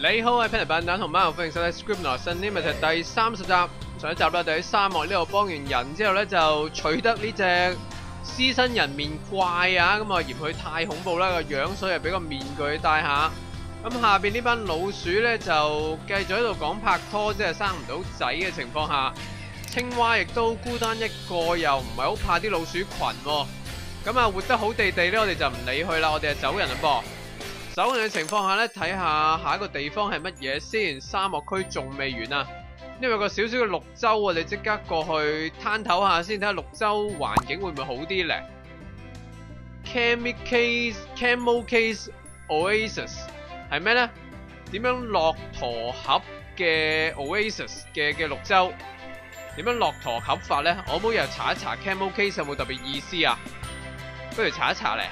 你好，我係 Penny 笨蛋同貓，歡迎收睇 Scribbler 新 Limited 第三十集。上一集咧，我哋喺沙漠呢度帮完人之後咧，就取得呢隻獅身人面怪啊！咁啊嫌佢太恐怖啦個樣，所以係俾個面具戴下。咁下邊呢班老鼠咧就繼續喺度講拍拖，即係生唔到仔嘅情況下，青蛙亦都孤單一個，又唔係好怕啲老鼠群喎。咁啊活得好地地咧，我哋就唔理佢啦，我哋就走人啦噃。走嘅情況下咧，睇下下一個地方係乜嘢先。沙漠區仲未完啊，因為有個少少嘅綠洲，我哋即刻過去攤頭下先，睇下綠洲環境會唔會好啲咧。Camel Case Camel Case Oasis 係咩咧？點樣駱駝盒嘅 Oasis 嘅嘅綠洲？點樣駱駝盒法咧？我冇又查一查 Camel Case 有冇特別意思啊？不如查一查咧。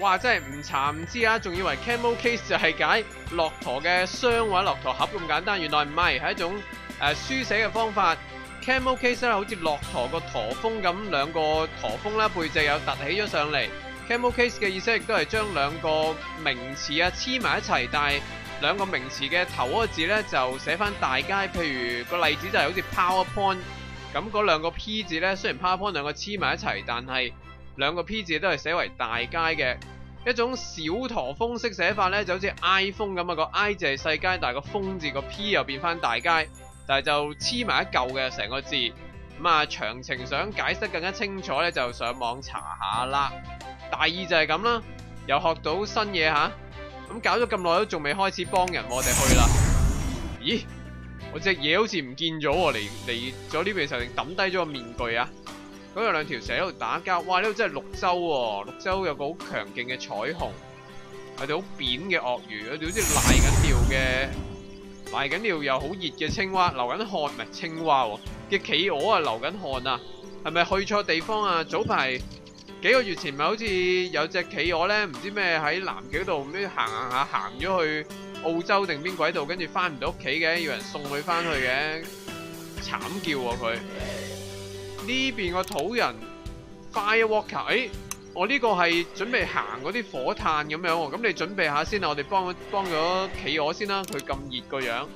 哇！真係唔查唔知啊，仲以為 camel case 就係解駱駝嘅箱或者駱駝盒咁簡單，原來唔係，係一種誒、呃、書寫嘅方法。camel case 咧好似駱駝個駝峰咁，兩個駝峰啦，背脊有凸起咗上嚟。camel case 嘅意思亦都係將兩個名詞啊黐埋一齊，但係兩個名詞嘅頭嗰個字咧就寫翻大街。譬如個例子就係好似 PowerPoint 咁，嗰兩個 P 字咧雖然 PowerPoint 兩個黐埋一齊，但係兩個 P 字都係寫為大街嘅一種小駝峰式寫法咧，就好似 iPhone 咁啊，個 I 字係細街，但係個峰字個 P 又變翻大街，但係就黐埋一嚿嘅成個字。咁啊，詳情想解釋更加清楚咧，就上網查下啦。大意就係咁啦，又學到新嘢吓。咁搞咗咁耐都仲未開始幫人，我哋去啦。咦？我隻嘢好似唔見咗，嚟嚟咗呢邊時候抌低咗個面具啊？咁有兩條蛇喺度打交，哇！呢度真係綠洲喎，綠洲有個好強勁嘅彩虹，係條好扁嘅鱷魚，有條好似瀨緊尿嘅，瀨緊尿又好熱嘅青蛙，流緊汗唔係青蛙喎嘅企鵝啊，流緊汗啊，係咪去錯地方啊？早排幾個月前咪好似有隻企鵝咧，唔知咩喺南極度咩行行下行咗去澳洲定邊鬼度，跟住翻唔到屋企嘅，要人送佢翻去嘅，慘叫喎佢。呢邊個土人 Firewalker，誒、我呢個係準備行嗰啲火炭咁樣喎，咁你準備下先啊，我哋幫幫咗企鵝先啦，佢咁熱個樣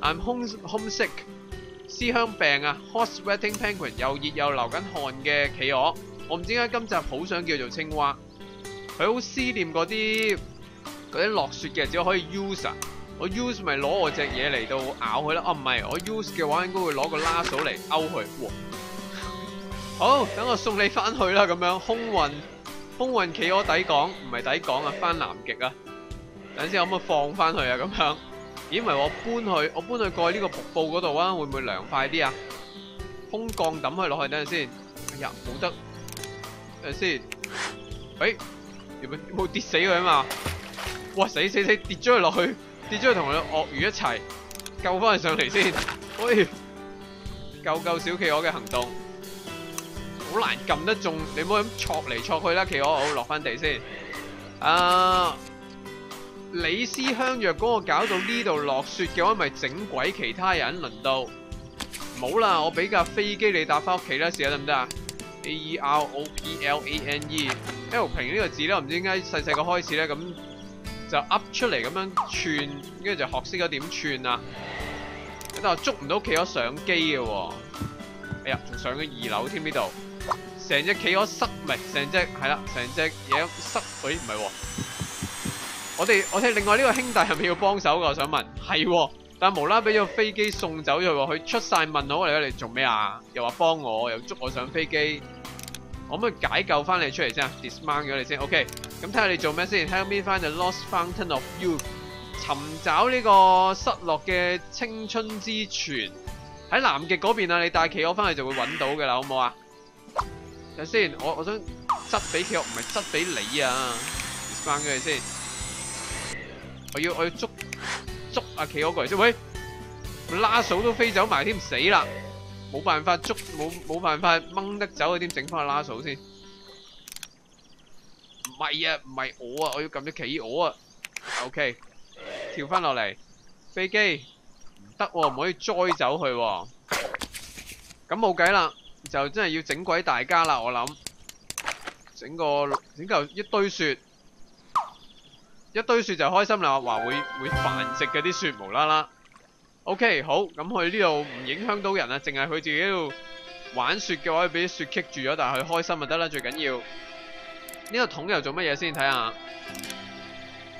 ，I'm home homesick，思鄉病啊，hot sweating penguin，又熱又流緊汗嘅企鵝，我唔知點解今集好想叫做青蛙，佢好思念嗰啲嗰啲落雪嘅，只可以 use 啊，我 use 咪攞我隻嘢嚟到咬佢啦，哦唔係，我 use 嘅話應該會攞個拉手嚟勾佢。好，等我送你翻去啦，咁樣空運空運企鵝抵港，唔係抵港啊，翻南極啊。等陣先可唔可以放翻去啊？咁樣，咦？唔係我搬去，我搬去過去呢個瀑布嗰度啊，會唔會涼快啲啊？空降抌佢落去，等陣先。哎呀，冇得，等陣先。诶，有冇有冇跌死佢啊嘛？哇！死死死，跌咗佢落去，跌咗佢同佢鱷魚一齊救翻佢上嚟先。喂，救救小企鵝嘅行動。好難撳得中，你唔好咁戳嚟戳去啦，企鵝好落翻地先。啊，李斯香若嗰個搞到呢度落雪嘅話，咪整鬼其他人輪到。冇啦，我俾架飛機你搭翻屋企啦，試下得唔得啊？A E R O P L A N E，L 平呢個字咧，我唔知點解細細個開始咧，咁就噏出嚟咁樣串，跟住就學識咗點串啊。但係捉唔到企鵝上機嘅喎，哎呀，仲上咗二樓添呢度。成隻企鵝塞咪，成隻係啦，成隻嘢塞。誒唔係喎，我哋我哋另外呢個兄弟係咪要幫手噶？我想問，係喎，但係無啦啦俾咗飛機送走咗喎，佢出晒問號嚟，你做咩啊？又話幫我，又捉我上飛機，可唔可以解救翻你出嚟先？dismount 咗你先，OK。咁睇下你做咩先？Help me find the lost fountain of youth，尋找呢個失落嘅青春之泉喺南極嗰邊啊！你帶企鵝翻去就會揾到噶啦，好唔好啊？睇先，我我想執俾企鵝，唔係執俾你啊！翻佢先，我要我要捉捉阿企鵝過嚟先。喂，拉手都飛走埋添，死啦！冇辦法捉，冇冇辦法掹得走，點整翻個拉手先？唔係啊，唔係我啊，我要撳隻企鵝啊。OK，跳翻落嚟，飛機唔得喎，唔可以栽走佢喎。咁冇計啦。就真係要整鬼大家啦！我諗整個整嚿一堆雪，一堆雪就開心啦，話會會繁殖嗰啲雪无啦啦。OK，好，咁佢呢度唔影響到人啊，淨係佢自己度玩雪嘅話，俾啲雪棘住咗，但係佢開心就得啦，最緊要。呢個桶又做乜嘢先？睇下。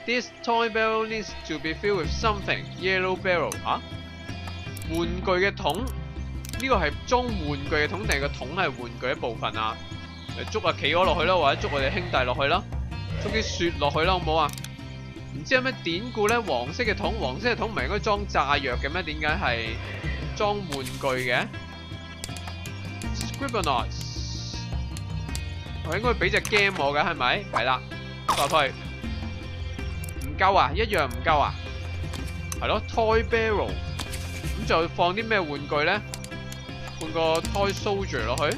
This toy barrel needs to be filled with something. Yellow barrel 啊？玩具嘅桶？呢個係裝玩具嘅桶定係個桶係玩具一部分啊？诶，捉啊企鵝落去啦，或者捉我哋兄弟落去啦，捉啲雪落去啦，好唔好啊？唔知有咩典故咧？黃色嘅桶，黃色嘅桶唔係應該裝炸藥嘅咩？點解係裝玩具嘅？Scribblenauts，我應該俾隻 game 我嘅係咪？係啦，落去。唔夠啊，一樣唔夠啊。係咯，Toy Barrel。咁就放啲咩玩具咧？換個 Toy Soldier 落去。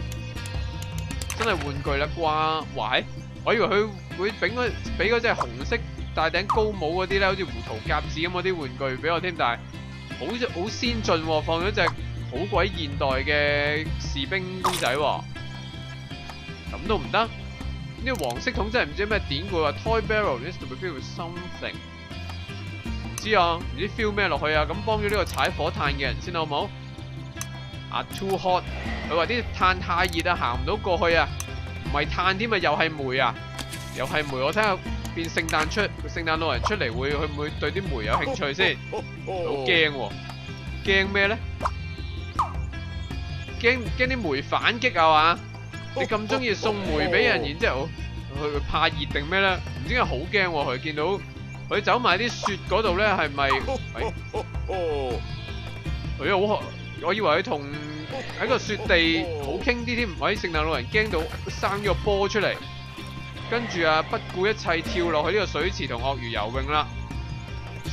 真係玩具啦啩？喂，我以為佢會俾嗰俾嗰隻紅色戴頂高帽嗰啲咧，好似胡桃夾子咁嗰啲玩具俾我添，但係好好先進喎，放咗隻好鬼現代嘅士兵公仔喎，咁都唔得。呢個黃色桶真係唔知咩典故啊，Toy Barrel needs to be filled with something。唔知啊，唔知 feel 咩落去啊？咁幫咗呢個踩火炭嘅人先好唔好？啊，too hot！佢話啲炭太熱啊，行唔到過去啊，唔係炭添啊，又係煤啊，又係煤。我睇下變聖誕出聖誕老人出嚟會，會唔會對啲煤有興趣先？好驚喎，驚咩咧？驚驚啲煤反擊啊嘛！你咁中意送煤俾人，然之後佢怕熱定咩咧？唔知點解好驚喎！佢見到佢走埋啲雪嗰度咧，係咪？佢又好，我以為佢同喺個雪地好傾啲添。喂，聖誕老人驚到生咗個波出嚟，跟住啊不顧一切跳落去呢個水池同鱷魚游泳啦。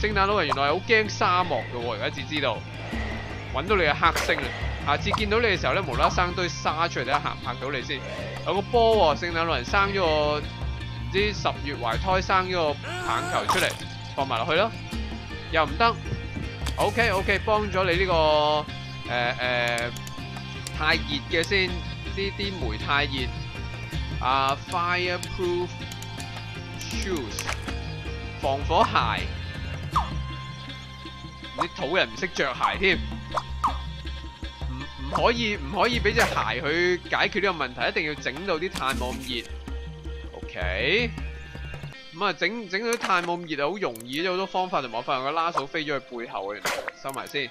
聖誕老人原來係好驚沙漠嘅，而家至知道。揾到你嘅黑星啦！下次見到你嘅時候咧，無啦啦生堆沙出嚟，睇下嚇唔嚇到你先。有個波喎，聖誕老人生咗個唔知十月懷胎生咗個棒球出嚟，放埋落去咯。又唔得。OK OK，幫咗你呢個誒誒太熱嘅先，啲啲煤太熱。啊，fireproof shoes，防火鞋。啲土人唔識着鞋添。唔可以唔可以俾隻鞋去解決呢個問題？一定要整到啲炭冇咁熱。OK，咁啊整整到啲炭冇咁熱啊，好容易，有好多方法同埋我發現個拉手飛咗去背後嘅，收埋先。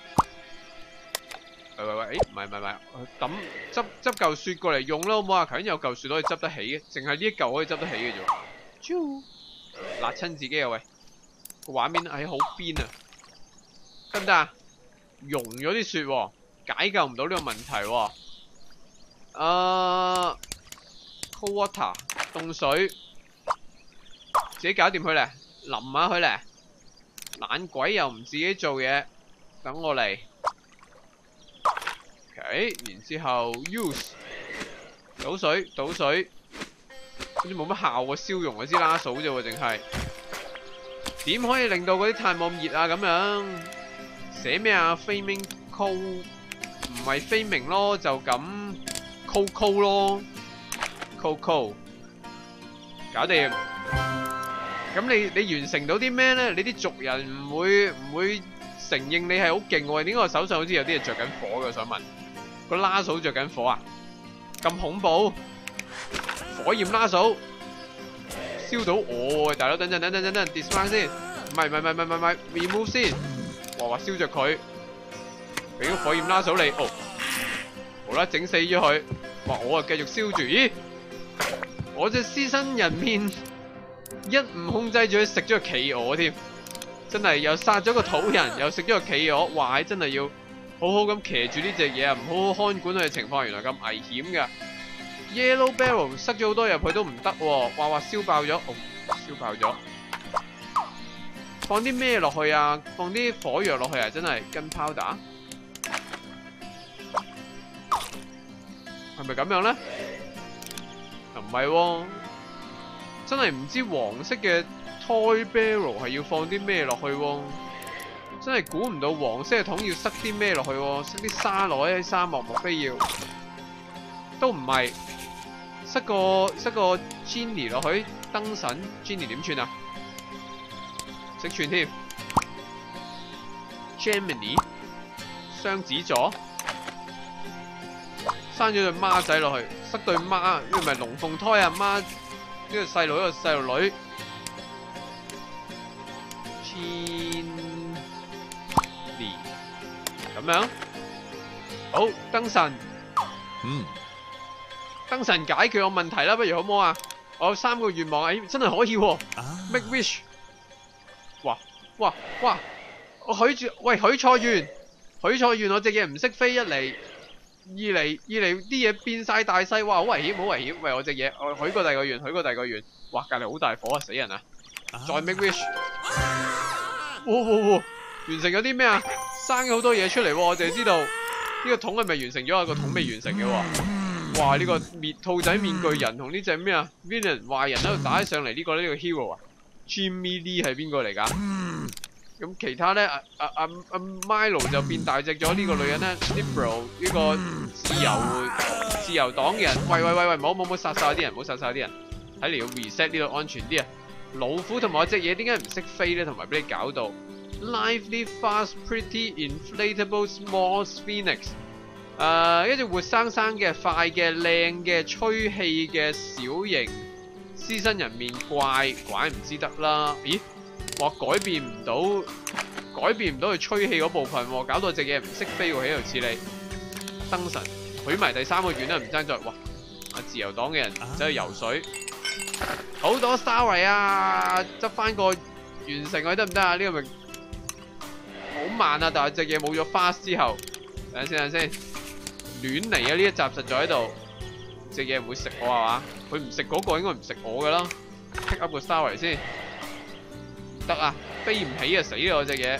喂喂喂，誒唔係唔係唔係，抌執執嚿雪過嚟用啦，好唔好啊？頭先有嚿雪可以執得起嘅，淨係呢一嚿可以執得起嘅啫。啾，辣親自己啊喂，個畫面係好邊啊，得唔得啊？溶咗啲雪喎。解救唔到呢個問題喎。誒，cold water，凍水，自己搞掂佢咧，淋下佢咧，懶鬼又唔自己做嘢，等我嚟。OK，然之後 use，倒水，倒水，好似冇乜效喎，消融嗰支拉掃啫喎，淨係。點可以令到嗰啲炭冇咁熱啊？咁樣寫咩啊？Flaming coal。唔係飛明咯，就咁 Coco 咯，Coco 搞掂。咁你你完成到啲咩咧？你啲族人唔會唔会承認你係好勁喎？點解我手上好似有啲嘢着緊火嘅？想問個拉手着緊火啊？咁恐怖！火焰拉手燒到我，大佬等陣等陣等陣，dismiss 先，唔係唔係唔係唔係唔係，remove 先，話話燒着佢。俾個火焰拉手你，哦，好啦，整死咗佢。哇，我啊繼續燒住，咦？我隻獅身人面一唔控制住佢食咗個企鵝添，真係又殺咗個土人，又食咗個企鵝，哇！真係要好好咁騎住呢隻嘢啊，唔好好看管佢嘅情況，原來咁危險噶。Yellow Barrel 塞咗好多入去都唔得，哇哇燒爆咗，哦，燒爆咗。放啲咩落去啊？放啲火藥落去啊？真係跟炮打。係咪咁樣咧？唔係喎，真係唔知黃色嘅 Toy Barrel 係要放啲咩落去喎？真係估唔到黃色嘅桶要塞啲咩落去喎？塞啲沙落喺沙漠，莫非要？都唔係，塞個塞個 Jenny 落去燈神 Jenny 點串啊？識串添。Gemini 雙子座，生咗對孖仔落去，塞對孖，呢個咪龍鳳胎啊孖，呢個細路，呢個細路女。咁樣，好燈神，嗯，燈神解決我問題啦，不如好唔好啊？我有三個願望，哎，真係可以喎、啊 Make wish，哇哇哇！我許住，喂許錯願，許錯願，我隻嘢唔識飛一嚟，二嚟二嚟啲嘢變晒大細，哇好危險好危險！喂我隻嘢，我許過第二個願，許過第二個願，哇隔離好大火啊，死人啊！再 make wish，哇哇哇！完成咗啲咩啊？生咗好多嘢出嚟，我淨係知道呢個桶係咪完成咗啊？個桶未完成嘅。哇！呢、個面兔仔面具人同呢只咩啊 villain 壞人喺度打起上嚟，呢、個呢、個 hero 啊，Jimmy Lee 係邊個嚟㗎？咁其他咧，阿阿阿 Milo 就變大隻咗，呢個女人咧 Liberal 呢個自由自由黨嘅人，喂喂喂喂，唔好唔好唔好殺晒啲人，唔好殺晒啲人，睇嚟要 reset 呢度安全啲啊！老虎同埋我隻嘢點解唔識飛咧？同埋俾你搞到 lively fast pretty inflatable small phoenix。誒、一隻活生生嘅、快嘅、靚嘅、吹氣嘅小型獅身人面怪，怪唔知得啦。咦？話改變唔到，改變唔到佢吹氣嗰部分喎，搞到隻嘢唔識飛喎，喺度似你燈神，許埋第三個願啦，唔爭在哇！啊自由黨嘅人走去游水，好多 star 啊！執翻個完成佢得唔得啊？呢、個咪好慢啊！但係隻嘢冇咗 fast 之後，等陣先，等陣先。亂嚟啊！呢一集實在喺度，隻嘢唔會食我係嘛？佢唔食嗰個應該唔食我噶啦。pick up 個 star 嚟先，得啊！飛唔起啊！死啦我隻嘢，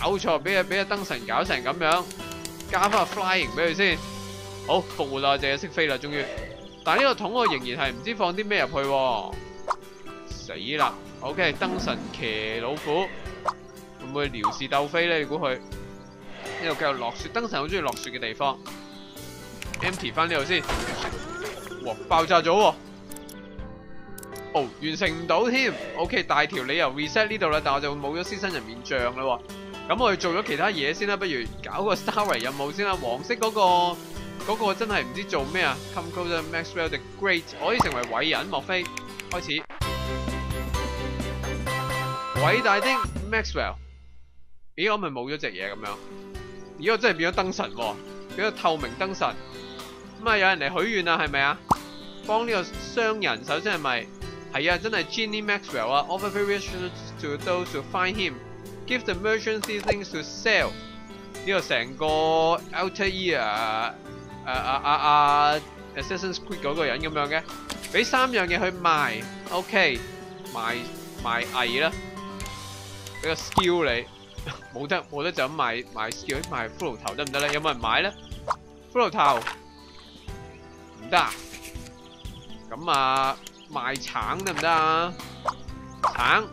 搞錯，俾啊俾啊燈神搞成咁樣，加翻個 flying 俾佢先。好復活啦！隻嘢識飛啦，終於。但係呢個桶我仍然係唔知放啲咩入去喎。死啦！OK，燈神騎老虎，會唔會撩事鬥非咧？你估佢？呢度繼續落雪，登神好中意落雪嘅地方。empty 翻呢度先，哇！爆炸咗喎、哦，完成唔到添。OK，大條你又 reset 呢度啦，但我就冇咗獅身人面像啦喎。咁我哋做咗其他嘢先啦，不如搞個 Starry 任務先啦。黃色嗰、個嗰、個真係唔知做咩啊？Come closer, Maxwell the Great，可以成為偉人，莫非開始？偉大的 Maxwell，咦？我咪冇咗隻嘢咁樣。咦！我真係變咗燈神喎、變咗透明燈神。咁啊，有人嚟許願啊，係咪啊？幫呢個商人，首先係咪？係啊，真係 Ginny Maxwell 啊！Offer free wishes to those who find him. Give the merchant these things to sell. 呢個成個 Altair 啊啊啊啊 Assassin's Creed 嗰個人咁樣嘅，俾三樣嘢去賣。OK，賣賣藝啦，俾個 skill 你。冇得冇得就咁賣賣 skill 賣骷髏頭得唔得咧？有冇人買咧？骷髏頭唔得啊！咁啊賣橙得唔得啊？橙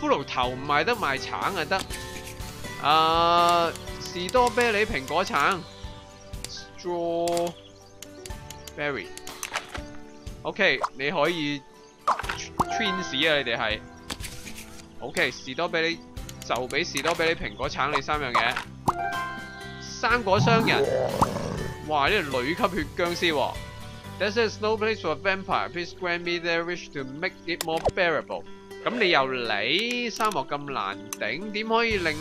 骷髏頭唔賣得，賣橙啊得。啊士多啤梨蘋果橙 strawberry。OK，你可以 twins 啊！你哋係 OK 士多啤梨。就俾士多啤梨、苹果、橙你三样嘢。生果商人，哇！呢个女级血僵尸喎。This is no place for a vampire. Please grant me their wish to make it more bearable。咁你又嚟沙漠咁难顶，点可以令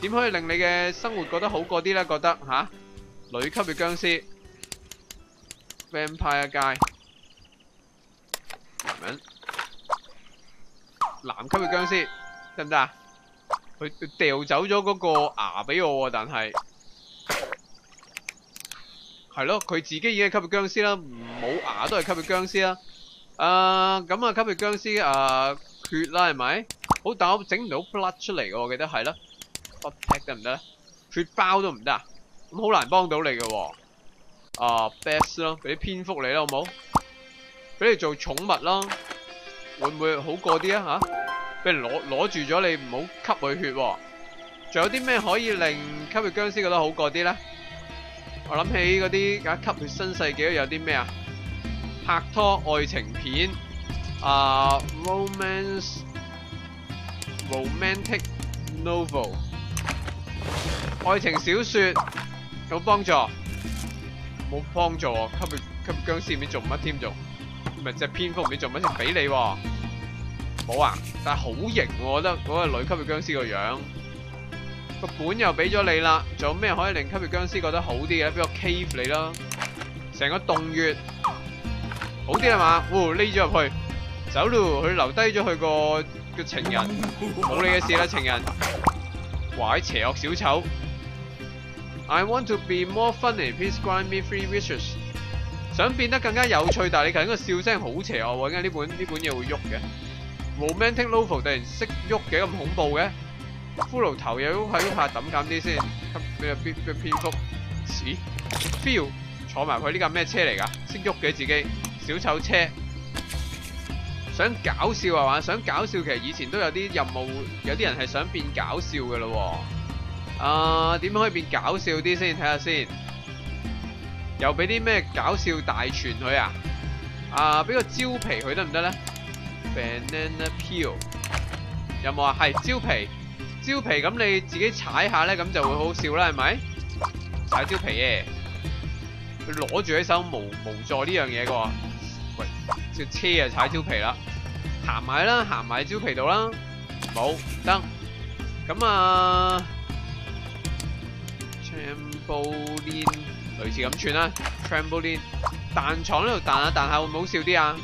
点可以令你嘅生活觉得好过啲咧？觉得吓？女级血僵尸，vampire guy，男人，男级血僵尸得唔得啊？ 佢佢掉走咗嗰個牙俾我喎，但係係咯，佢自己已經係吸血僵屍啦，冇牙都係吸血僵屍啦。誒咁啊，吸血僵屍誒血啦係咪？好，但我整唔到 blood 出嚟嘅，我記得係啦。blood pack 得唔得咧？血包都唔得啊，咁好難幫到你嘅喎。啊，best 咯，俾啲蝙蝠你啦，好冇？俾你做寵物啦，會唔會好過啲啊？嚇？俾人攞攞住咗你，唔好吸佢血喎。仲有啲咩可以令吸血僵屍覺得好過啲呢？我諗起嗰啲啊吸血新世紀有啲咩啊？拍拖愛情片啊，romance romantic novel，愛情小說有幫助？冇幫助啊！吸血吸血僵屍唔知做乜添做，咪隻蝙蝠唔知做乜先俾你喎？冇啊！但係好型喎，我覺得嗰個女吸血僵屍個樣。個本又俾咗你啦，仲有咩可以令吸血僵屍覺得好啲嘅？俾個 cave 你啦，成個洞穴好啲係嘛？喎匿咗入去，走咯！佢留低咗佢個個情人，冇你嘅事啦，情人。哇！啲邪惡小丑。I want to be more funny. Please grant me three wishes。想變得更加有趣，但係你近個笑聲好邪惡喎，點解呢本呢本嘢會喐嘅？Romantic novel 突然識喐嘅，咁恐怖嘅？骷髏頭又喐下喐下，抌減啲先，吸咩蝙蝙蝠？咦？Feel 坐埋佢呢架咩車嚟㗎？識喐嘅自己小丑車。想搞笑係嘛？想搞笑其實以前都有啲任務，有啲人係想變搞笑嘅咯。啊，點樣可以變搞笑啲先？睇下先。又俾啲咩搞笑大全佢啊？啊，俾個蕉皮佢得唔得咧？Banana peel 有冇啊？係蕉皮。蕉皮咁你自己踩下咧，咁就會好笑啦，係咪？踩蕉皮耶！佢攞住喺手無無助呢樣嘢嘅喎。喂，隻車啊踩蕉皮啦，行埋啦，行埋蕉皮度啦。冇得。咁啊，trampoline 類似咁串啦，trampoline 彈床呢度彈下彈下會唔會好笑啲啊？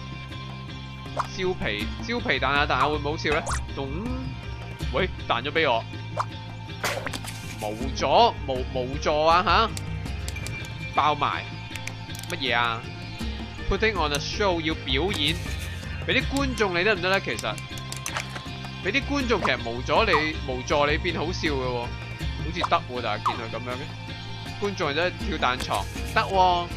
蕉皮蕉皮彈下彈下會唔好笑咧？咚！喂，彈咗俾我，無咗無無助啊吓，爆埋乜嘢啊？Putting on a show 要表演，俾啲觀眾你得唔得咧？其實俾啲觀眾其實無咗你無助你變好笑嘅喎，好似得喎，但係見佢咁樣嘅，觀眾真係跳彈床得喎，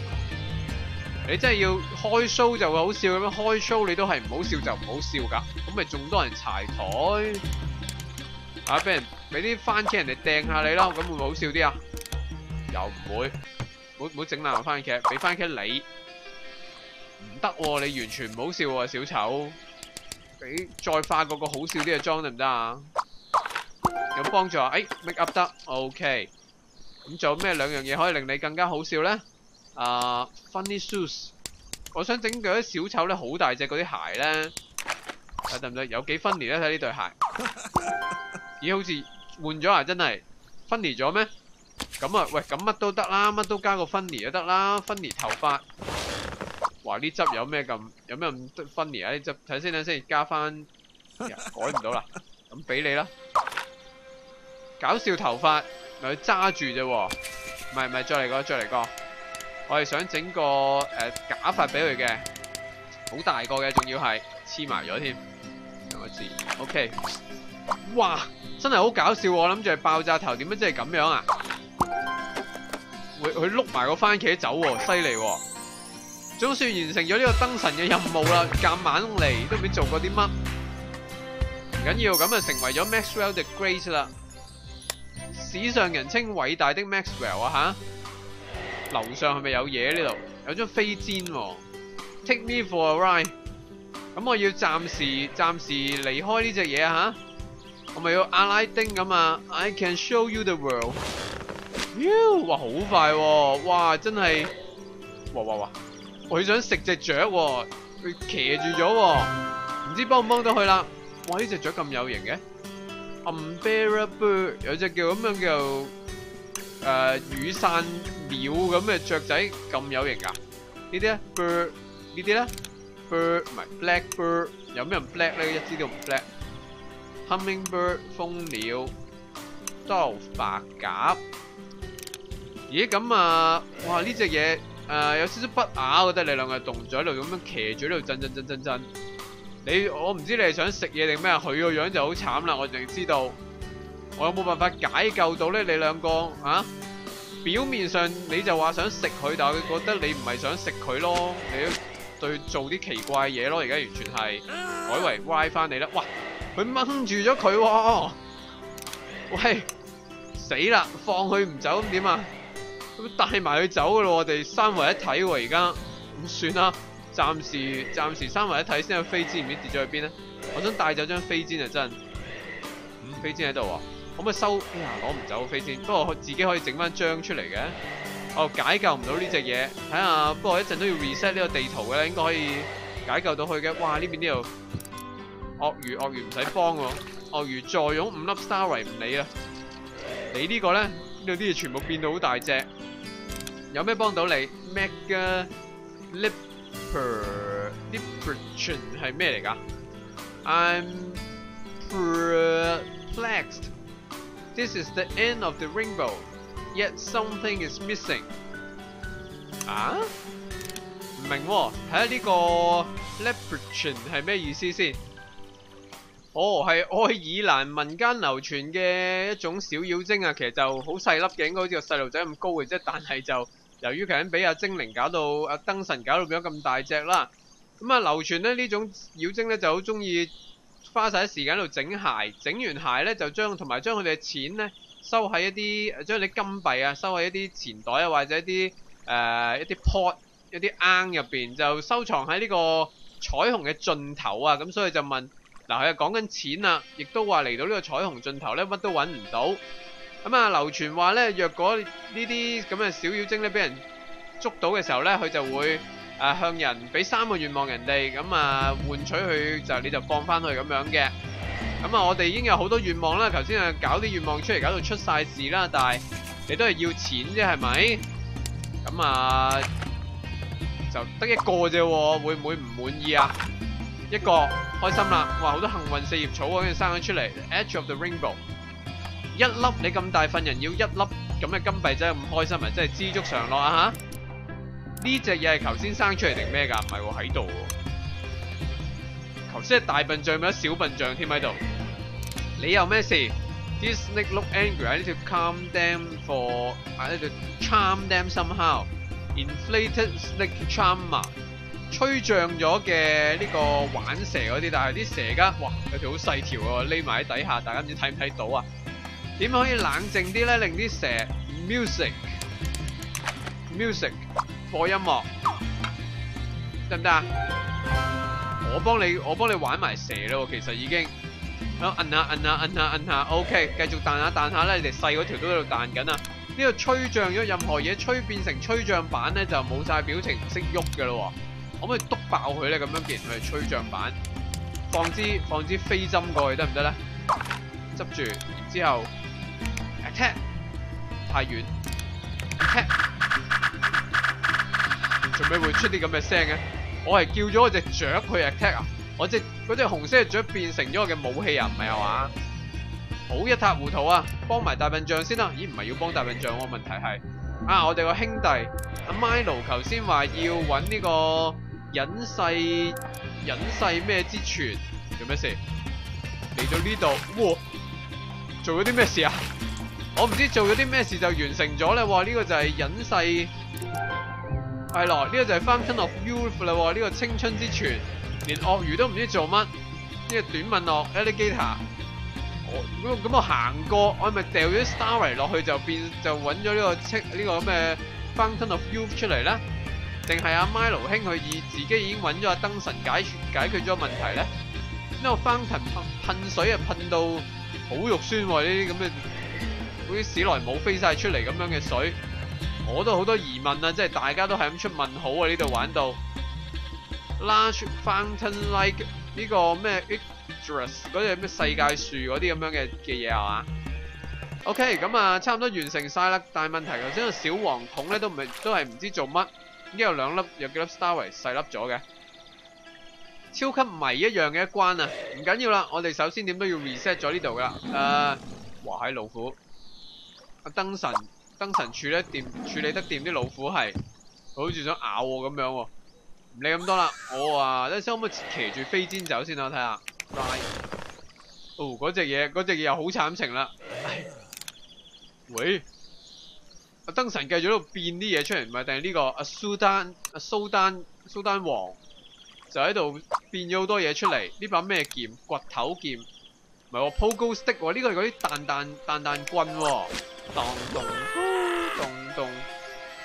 你真係要開 show 就會好笑咁樣，開 show 你都係唔好笑就唔好笑噶，咁咪仲多人柴台。啊！俾人俾啲番茄人哋掟下你咯，咁會唔會好笑啲啊？又唔會，唔好整爛個番茄，俾番茄你唔得喎！你完全唔好笑喎，小丑！俾再化嗰個好笑啲嘅妝得唔得啊？有幫助啊！哎，make up 得，OK。咁仲有咩兩樣嘢可以令你更加好笑咧？啊，funny shoes，我想整嗰啲小丑咧，好大隻嗰啲鞋咧，睇得唔得？有幾 funny 咧？睇呢對鞋。咦，好似換咗啊！真係分離咗咩？咁啊，喂，咁乜都得啦，乜都加個分離就得啦。分離頭髮，哇！呢汁有咩咁？有咩咁分離啊？呢汁睇先睇先，加翻，改唔到啦。咁俾你啦。搞笑頭髮咪去揸住啫，唔係唔係，再嚟個，再嚟個。我係想整個誒假髮俾佢嘅，好大個嘅，仲要係黐埋咗添。兩個字，OK。哇！真係好搞笑，我諗住係爆炸頭，點解真係咁樣啊？會佢碌埋個番茄走，犀利！總算完成咗呢個燈神嘅任務啦，夾硬嚟都唔知做過啲乜，唔緊要，咁就成為咗 Maxwell the Great 啦，史上人稱偉大的 Maxwell 啊吓！樓上係咪有嘢呢度？有張飛氈，Take me for a ride。咁我要暫時暫時離開呢隻嘢啊吓！我咪要阿拉丁咁啊！I can show you the world。哇，好快喎！哇，真係，哇哇哇！我想食隻雀喎，佢騎住咗喎，唔知幫唔幫到佢啦？哇，呢隻雀咁有型嘅，Umbrella bird 有隻叫咁樣叫誒雨傘鸟咁嘅雀仔咁有型噶？呢啲咧，bird 呢啲咧，bird 唔係 black bird，有咩人 black 咧？一啲都唔 black。Hummingbird 蜂鳥，Dove 白鸽，咦咁啊？哇呢隻嘢诶有少少不雅，我覺得你兩個動作喺度咁樣騎住喺度震震震震震。你我唔知你係想食嘢定咩？佢個樣就好慘啦，我净知道我有冇辦法解救到咧？你兩個啊？表面上你就話想食佢，但係佢覺得你唔係想食佢咯，你都對做啲奇怪嘢咯。而家完全係改為歪翻你啦！哇！佢掹住咗佢喎，喂，死啦！放佢唔走咁點啊？咁帶埋佢走噶咯，我哋三位一體喎，而家咁算啦，暫時暫時三位一體先有飛氈，唔知跌咗去邊咧？我想帶走張飛氈啊真，嗯飛氈喺度喎，可唔可以收？哎呀攞唔走飛氈，不過我自己可以整翻張出嚟嘅。哦解救唔到呢隻嘢，睇下不過一陣都要 reset 呢個地圖嘅，應該可以解救到佢嘅。哇呢邊呢度鱷魚鱷魚唔使幫喎，鱷魚坐擁五粒 star 維唔理啦。你呢個咧呢度啲嘢全部變到好大隻，有咩幫到你？Mega Lipper Lipperton 係咩嚟㗎？I'm perplexed. This is the end of the rainbow, yet something is missing. 啊？唔明喎，睇下呢個 Lipperton 係咩意思先？哦，係愛爾蘭民間流傳嘅一種小妖精啊，其實就好細粒嘅，應該好似個細路仔咁高嘅啫。但係就由於佢俾阿精靈搞到阿燈神搞到變咗咁大隻啦，咁啊流傳咧呢種妖精咧就好中意花晒啲時間喺度整鞋，整完鞋咧就將同埋將佢哋嘅錢咧收喺一啲將啲金幣啊收喺一啲錢袋啊或者一啲诶、一啲 pot 一啲罂入边，就收藏喺呢個彩虹嘅盡頭啊，咁所以就問。嗱，佢係講緊錢啊，亦都話嚟到呢個彩虹盡頭咧，乜都揾唔到。咁啊，流傳話咧，若果呢啲咁嘅小妖精咧，俾人捉到嘅時候咧，佢就會誒向人俾三個願望人哋，咁啊換取佢就你就放翻去咁樣嘅。咁啊，我哋已經有好多願望啦，頭先啊搞啲願望出嚟，搞到出晒事啦，但係你都係要錢啫，係咪？咁啊，就得一個啫，會唔會唔滿意啊？一個開心啦！哇，好多幸運四葉草嗰啲生咗出嚟，Edge of the Rainbow，一粒你咁大份人要一粒咁嘅金幣真係咁開心啊！真係知足常樂啊吓！呢隻嘢係頭先生出嚟定咩噶？唔係喎，喺度喎。頭先係大笨象變咗小笨象添喺度。你有咩事？This snake look angry. I need to calm them for. I need to charm them somehow. Inflated snake charmer. 吹脹咗嘅呢個玩蛇嗰啲，但係啲蛇家，哇，有條好細條喎，匿埋喺底下，大家唔知睇唔睇到啊？點可以冷靜啲咧，令啲蛇 music music 播音樂得唔得啊？我幫你，我帮你玩埋蛇咯，其實已經，好摁下摁下摁下摁下，OK，繼續彈下彈下咧，你哋細嗰條都喺度彈緊啊！呢個吹脹咗任何嘢，吹變成吹脹板咧，就冇晒表情，唔識喐噶咯。可唔可以篤爆佢咧？咁樣既然佢系吹脹板，放支放支飛針過去得唔得咧？執住，然之後 attack 太遠，attack 做咩會出啲咁嘅聲嘅？我係叫咗我隻雀去 attack 啊！我隻嗰隻紅色嘅雀變成咗我嘅武器啊！唔系啊嘛？好一塌糊塗啊！幫埋大笨象先啦！咦？唔係要幫大笨象喎？問題係啊！我哋個兄弟阿 Milo 头先話要揾呢個。隱世隱世咩之泉做咩事？嚟到呢度，哇！做咗啲咩事啊？我唔知做咗啲咩事就完成咗咧。哇！呢個就係隱世係咯，呢個就係 Fountain of Youth 啦。呢個青春之泉，連鱷魚都唔知做乜。呢個短吻鱷 Alligator，我咁咁我行過，我咪掉咗啲 Starry 落去就變就揾咗呢個青呢個咁嘅 Fountain of Youth 出嚟咧。定係阿 Milo 兄佢以自己已經揾咗阿燈神解決解決咗問題咧？呢個 fountain 噴噴水啊，噴到好肉酸喎！呢啲咁嘅嗰啲史萊姆飛晒出嚟咁樣嘅水，我都好多疑問啊！即係大家都係咁出問號啊！呢度玩到 large fountain like 呢個咩 Yggdrasil 嗰隻咩世界樹嗰啲咁樣嘅嘅嘢係嘛？OK，咁啊差唔多完成晒啦，但係問題頭先個小黃桶咧都唔係都係唔知做乜。呢有兩粒，有幾粒 Starry 細粒咗嘅，超級謎一樣嘅一關啊！唔緊要啦，我哋首先點都要 reset 咗呢度噶啦。誒、呃，哇喺老虎，阿燈神，燈神處理掂，处理得掂啲老虎係，好似想咬我咁樣喎。唔理咁多啦，我啊，等陣先可唔可以騎住飛氈走先啊？睇下哦，嗰隻嘢，嗰隻嘢又好慘情啦。喂？阿燈神繼續喺度變啲嘢出嚟，唔係定係呢個阿蘇丹阿蘇丹蘇丹王就喺度變咗好多嘢出嚟。呢把咩劍？掘頭劍，唔係喎，Pogo Stick 喎，呢個係嗰啲彈彈彈彈棍喎，咚咚咚咚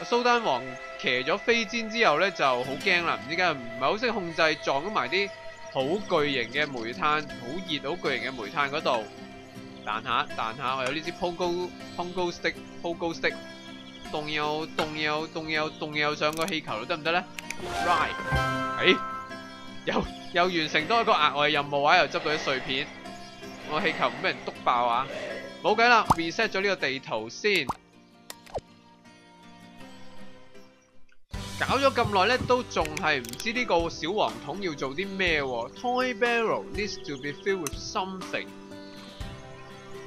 蘇丹王騎咗飛氈之後咧就好驚啦，唔知點解唔係好識控制，撞咗埋啲好巨型嘅煤炭，好熱好巨型嘅煤炭嗰度。彈下彈下，我有呢支 Pogo Pogo Stick，Pogo Stick，動又動又動又動又上個氣球得唔得咧？Right，哎，又又完成多一個額外任務啊！又執到啲碎片，我氣球唔俾人篤爆啊！冇計啦，reset 咗呢個地圖先。搞咗咁耐咧，都仲係唔知呢個小黃桶要做啲咩喎？Toy barrel needs to be filled with something。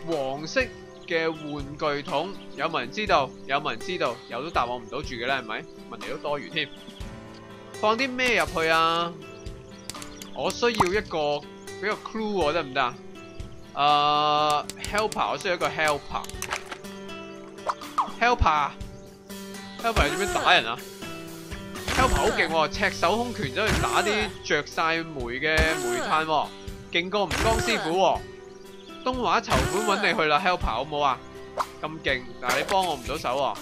黃色嘅玩具桶，有冇人知道？有冇人知道？有都答我唔到住嘅咧，係咪？問題都多餘添。放啲咩入去啊？我需要一個俾個 clue 我得唔得啊？誒，helper，我需要一個 helper。helper，helper 係點樣打人啊？helper 好勁喎，赤手空拳走去打啲着晒煤嘅煤炭喎，勁過吳江師傅喎。東華籌款揾你去啦，helper 好唔好啊？咁勁，但係你幫我唔到手喎。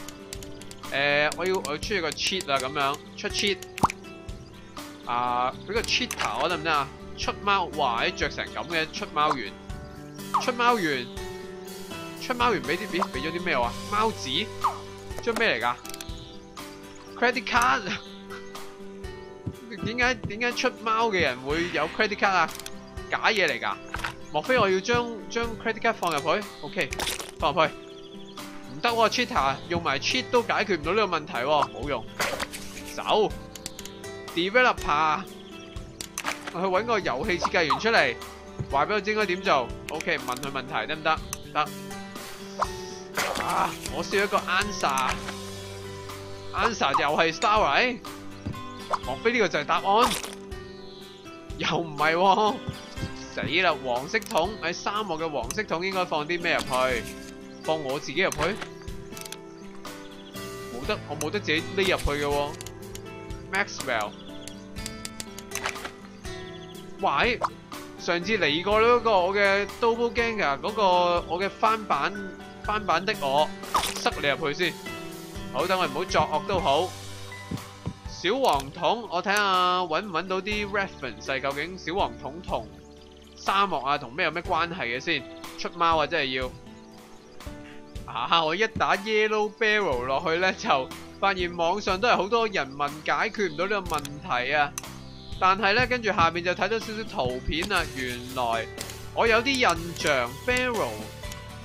誒，我要我要出一個 cheat 啊，咁樣出 cheat。啊，俾個 cheater 我得唔得啊？出貓，哇！着成咁嘅出貓員，出貓員，出貓員俾啲俾俾咗啲咩話？貓紙，張咩嚟噶？credit card。點解點解出貓嘅人會有 credit card 啊？假嘢嚟噶？莫非我要將將 credit card 放入去？OK，放入去。唔得喎，cheater 用埋 cheat 都解決唔到呢個問題喎，冇用。走，developer，我去揾個遊戲設計員出嚟，話俾我知應該點做。OK，問佢問題得唔得？得。啊，我需要一個 answer，answer 又係 Starry，莫非呢個就係答案？又唔係喎。死啦！黃色桶喺沙漠嘅黃色桶應該放啲咩入去？放我自己入去？冇得，我冇得自己匿入去嘅喎。Maxwell，喂，上次嚟過嗰個我嘅 Doppelganger 嗰個我嘅翻版翻版的我，塞你入去先。好，等我唔好作惡都好。小黃桶，我睇下搵唔搵到啲 reference，究竟小黃桶同沙漠啊，同咩有咩關係嘅先？出貓啊，真係要啊！我一打 Yellow Barrel 落去呢，就發現網上都係好多人問解決唔到呢個問題啊！但係咧，跟住下面就睇到少少圖片啊，原來我有啲印象 Barrel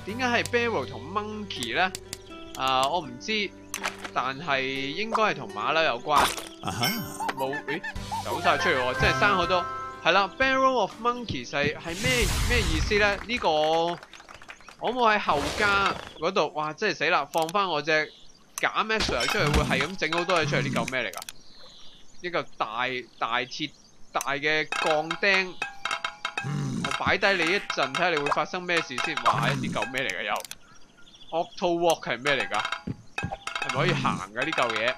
點解係 Barrel 同 Monkey 呢？啊，我唔知，但係應該係同馬騮有關。啊哈！冇，誒，走晒出嚟喎，真係生好多。係啦，Barrel of Monkeys 係係咩咩意思咧？呢個我冇喺後家嗰度，哇！真係死啦！放翻我只假 Maxwell 出嚟，會係咁整好多嘢出嚟？呢嚿咩嚟噶？一个大大鐵大嘅鋼釘，我擺低你一陣，睇下你會發生咩事先。哇！呢嚿咩嚟噶？又 Octo Walk 係咩嚟噶？係咪可以行噶呢嚿嘢？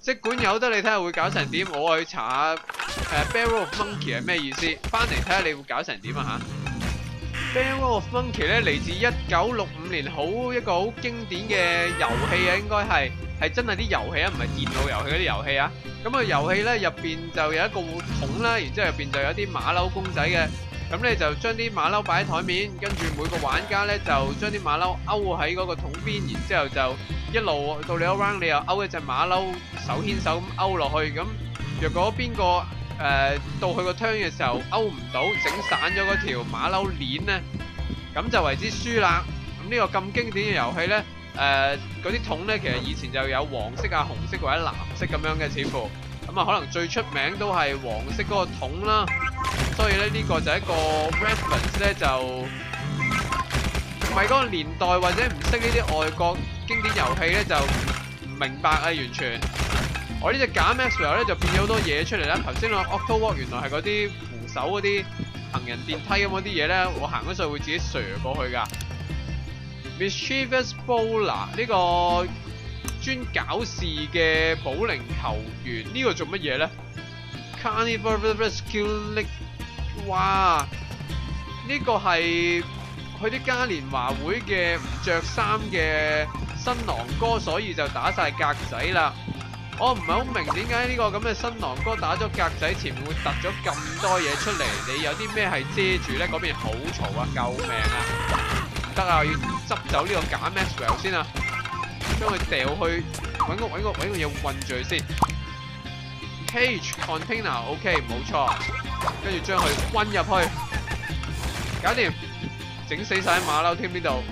即管有得你睇下會搞成點，我去查下。誒、uh，Barrel Monkey 係咩意思？翻嚟睇下你會搞成點啊吓吓！Barrel of Monkey 咧嚟自一九六五年，好一個好經典嘅遊戲啊，應該係係真係啲遊戲啊，唔係電腦遊戲嗰啲遊戲啊。咁、個遊戲咧入邊就有一個桶啦，然之後入邊就有啲馬騮公仔嘅。咁咧就將啲馬騮擺喺台面，跟住每個玩家咧就將啲馬騮勾喺嗰個桶邊，然之後就一路到你一 round，你又勾一隻馬騮手牽手咁勾落去。咁若果邊個？誒、呃，到佢個 turn 嘅時候勾唔到，整散咗嗰條馬騮鏈咧，咁就為之輸啦。咁呢個咁經典嘅遊戲咧，誒、呃，嗰啲桶咧，其實以前就有黃色啊、紅色或者藍色咁樣嘅，似乎咁啊，可能最出名都係黃色嗰個桶啦。所以咧，呢、這個就一個 reference 咧，就唔係嗰個年代或者唔識呢啲外國經典遊戲咧，就唔明白啊，完全。我呢隻假 Maxwell 咧就變咗好多嘢出嚟啦。頭先個 Octo Walk 原來係嗰啲扶手嗰啲行人電梯咁嗰啲嘢咧，我行嗰時候會自己瀡過去噶。Mischievous Bola 呢個專搞事嘅保齡球員，呢個做乜嘢咧？Carnival Rescue League，哇！呢、這個係佢啲嘉年華會嘅唔着衫嘅新郎哥，所以就打晒格仔啦。我唔係好明點解呢個咁嘅新郎哥打咗格仔前面會突咗咁多嘢出嚟？你有啲咩係遮住咧？嗰邊好嘈啊！救命啊！唔得啊！要執走呢個假 Maxwell 先啊！將佢掉去揾個揾個揾個嘢困住先。Cage container OK 冇錯，跟住將佢困入去，搞掂，整死晒馬騮添呢度。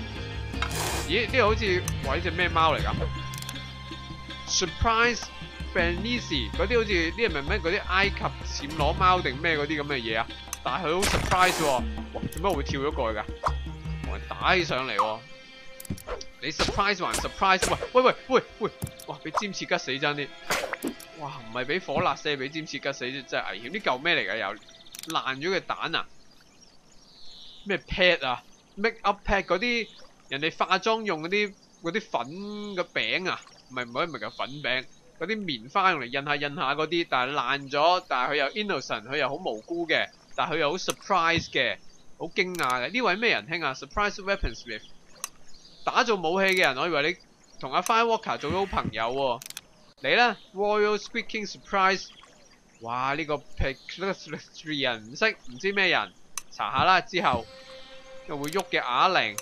咦？呢個好似喂隻咩貓嚟㗎？Surprise！Benisi 嗰啲好似呢係咪咩嗰啲埃及暹羅貓定咩嗰啲咁嘅嘢啊？但係佢好 surprise 喎，哇！做咩會跳咗過去㗎？同人打起上嚟喎，你 surprise 还 surprise？喂喂喂喂喂！哇！俾尖刺吉死真啲，哇！唔係俾火辣射，俾尖刺吉死真係危險。啲舊咩嚟㗎？又爛咗嘅蛋啊？咩 pad 啊？make up pad 嗰啲人哋化妝用嗰啲嗰啲粉嘅餅啊？唔係唔係唔係個粉餅。嗰啲棉花用嚟印下印下嗰啲，但係爛咗，但係佢又 innocent，佢又好無辜嘅，但係佢又好 surprise 嘅，好驚訝嘅。呢位咩人兄啊？Surprise weaponsmith，打造武器嘅人，我以為你同阿 Firewalker 做咗好朋友喎。你咧，Royal Speaking Surprise，哇！呢個 Picture 人唔識，唔知咩人，查下啦。之後又會喐嘅啞鈴，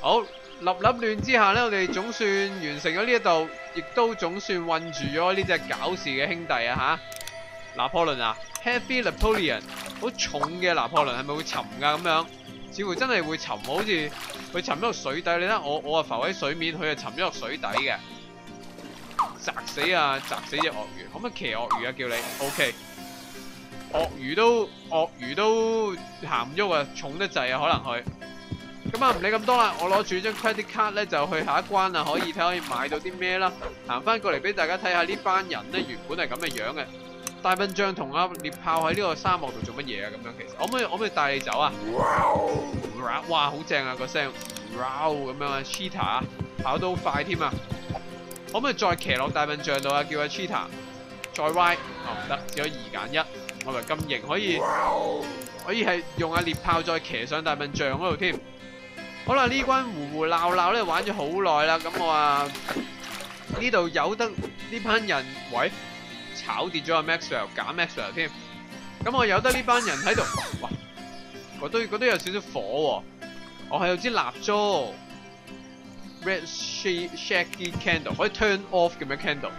好。立立亂之下呢，我哋總算完成咗呢一度，亦都總算困住咗呢隻搞事嘅兄弟啊吓！拿破崙啊，Heavy Napoleon，好重嘅拿破崙係咪會沉噶咁樣？似乎真係會沉，好似佢沉咗落水底。你睇我我啊浮喺水面，佢啊沉咗落水底嘅，砸死啊砸死隻鱷魚，可唔可以騎鱷魚啊？叫你，OK，鱷魚都鱷魚都行唔喐啊，重得滯啊，可能佢。咁啊，唔理咁多啦，我攞住張 credit card 咧，就去下一關啦，可以睇可以買到啲咩啦。行翻過嚟俾大家睇下呢班人咧，原本係咁嘅樣嘅。大笨象同阿獵豹喺呢個沙漠度做乜嘢啊？咁樣其實，可唔可以可唔可以帶你走啊？哇，好正啊個聲，咁樣啊，cheetah 跑得好快添啊！可唔可以再騎落大笨象度啊？叫阿 cheetah 再 ride，哦唔得，只可以二揀一。我咪咁型，可以可以係用阿獵豹再騎上大笨象嗰度添。好啦，呢關胡胡鬧鬧咧玩咗好耐啦，咁我啊呢度有得呢班人，喂，炒跌咗阿 Maxwell 假 Maxwell 添，咁我有得呢班人喺度，哇，嗰堆嗰堆有少少火喎，我係有支蠟燭，red shaggy candle 可以 turn off 嘅咩 candle，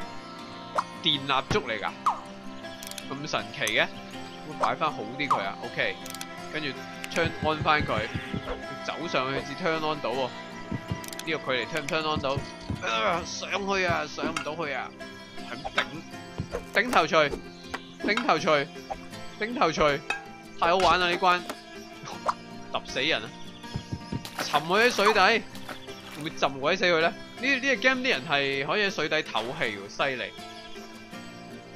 電蠟燭嚟噶，咁神奇嘅，咁擺翻好啲佢啊，OK，跟住。turn on 翻佢，走上去至 turn on 到喎。呢個距離 turn 唔 turn on 到？上去啊，上唔到去啊，係頂頂頭錘，頂頭錘，頂頭錘，太好玩啦呢關，揼死人啊！沉佢喺水底，會唔會浸鬼死佢咧？呢呢個 game 啲人係可以喺水底透氣喎，犀利！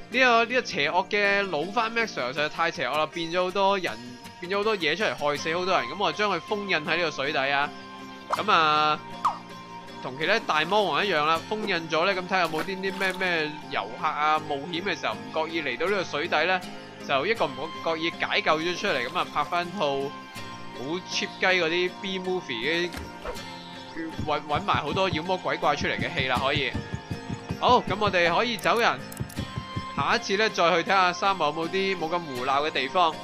呢個呢個邪惡嘅老番 Maxwell 實在太邪惡啦，變咗好多人。變咗好多嘢出嚟害死好多人，咁我就將佢封印喺呢個水底啊！咁啊，同其他大魔王一樣啦，封印咗咧，咁睇下有冇啲啲咩咩遊客啊冒險嘅時候唔覺意嚟到呢個水底咧，就一個唔覺意解救咗出嚟，咁啊拍翻套好 cheap 雞嗰啲 B movie 嘅，搵搵埋好多妖魔鬼怪出嚟嘅戲啦，可以。好，咁我哋可以走人，下一次咧再去睇下沙漠有冇啲冇咁胡鬧嘅地方。